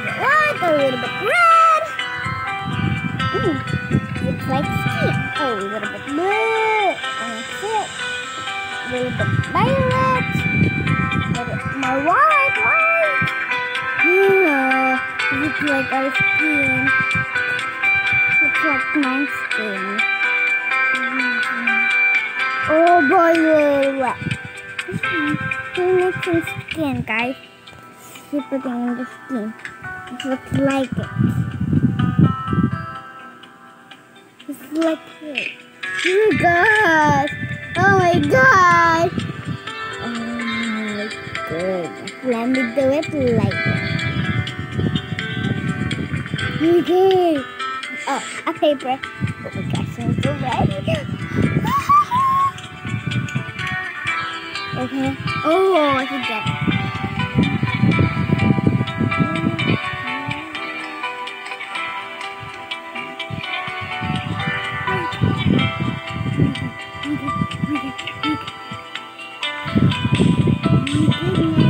bit white, a little bit red. Ooh, looks like skin. Oh, a little bit blue. That's it. A little bit violet. A little bit more white, white. Yeah, looks like our skin. Looks like my skin. Mhm. Oh boy, violet. We're mixing skin, guys. We're putting in skin. It looks like it. It's like it. Oh my gosh! Oh my gosh! Oh my goodness. Let me do it like it. Okay. Oh, a paper. Oh my gosh, I'm so ready. okay. Oh, I can get it. Oh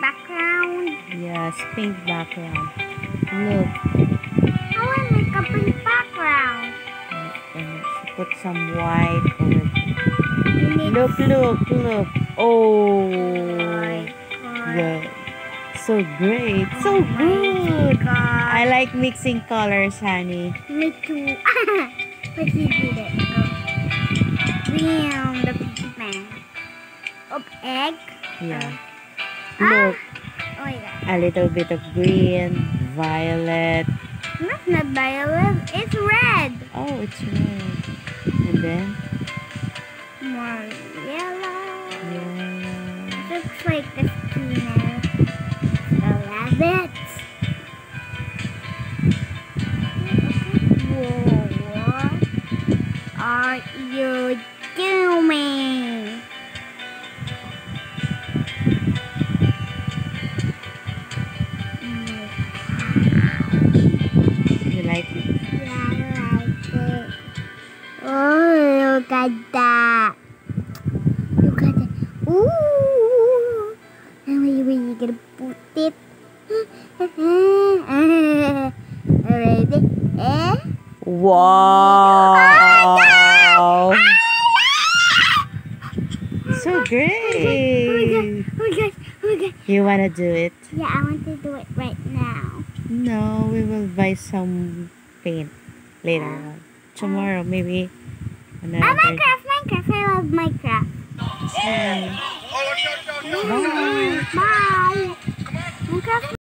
background. Yes, pink background. Look, I want to make a pink background. and put some white over it. Look, look, look. Oh, my god. good. So great. So Oh good. God. I like mixing colors, honey. Me too. but he did it. Oh. Bam, the pink man. Of egg. Yeah. Ah. Look, Oh my god. a little bit of green, violet. That's not violet. It's red. Oh, it's red. And then, More yellow. yeah. Looks like the skinner. The rabbit. Whoa, what are you doing? Oh, look at that. Look at that. Ooh. And we we gonna put it. Ready? Eh? Wow! So Oh my great! gosh, oh my gosh, oh my gosh. You wanna do it? Yeah, I want to do it right now. No, we will buy some paint later on. Tomorrow, maybe Oh, another. Minecraft, Minecraft. I love Minecraft. Bye. Bye. Minecraft.